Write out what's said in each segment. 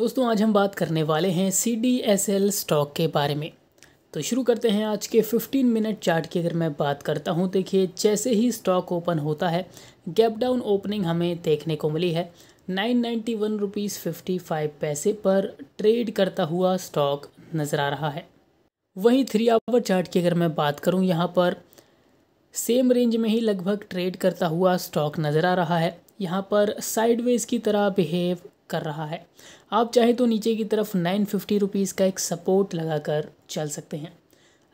दोस्तों, आज हम बात करने वाले हैं C D S L stock के बारे में। तो शुरू करते हैं आज के 15 मिनट चार्ट की। अगर मैं बात करता हूँ, देखिए, जैसे ही स्टॉक ओपन होता है गैप डाउन ओपनिंग हमें देखने को मिली है। Nine ninety one rupees fifty five पैसे पर ट्रेड करता हुआ स्टॉक नज़र आ रहा है। वहीं थ्री आवर चार्ट की अगर मैं बात करूँ, यहाँ पर सेम रेंज में ही लगभग ट्रेड करता हुआ स्टॉक नज़र आ रहा है। यहाँ पर साइडवेज की तरह बिहेव कर रहा है। आप चाहे तो नीचे की तरफ़ नाइन फिफ्टी रुपीज़ का एक सपोर्ट लगाकर चल सकते हैं।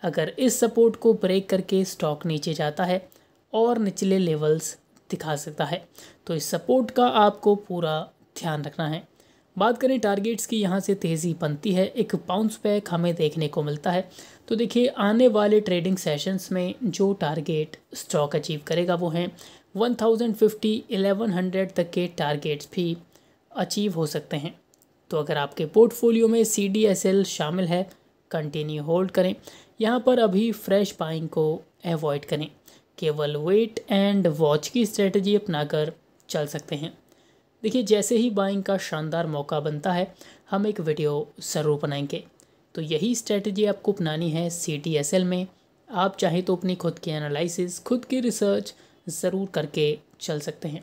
अगर इस सपोर्ट को ब्रेक करके स्टॉक नीचे जाता है और निचले लेवल्स दिखा सकता है तो इस सपोर्ट का आपको पूरा ध्यान रखना है। बात करें टारगेट्स की, यहाँ से तेज़ी बनती है, एक बाउंस बैक हमें देखने को मिलता है। तो देखिए, आने वाले ट्रेडिंग सेशंस में जो टारगेट स्टॉक अचीव करेगा वो हैं one thousand fifty eleven hundred तक के टारगेट्स भी अचीव हो सकते हैं। तो अगर आपके पोर्टफोलियो में सी डी एस एल शामिल है कंटिन्यू होल्ड करें। यहाँ पर अभी फ्रेश बाइंग को अवॉइड करें। केवल वेट एंड वॉच की स्ट्रेटजी अपनाकर चल सकते हैं। देखिए, जैसे ही बाइंग का शानदार मौका बनता है, हम एक वीडियो ज़रूर बनाएँगे। तो यही स्ट्रेटजी आपको अपनानी है सी टी एस एल में। आप चाहें तो अपनी खुद की एनालिसिस खुद की रिसर्च ज़रूर करके चल सकते हैं।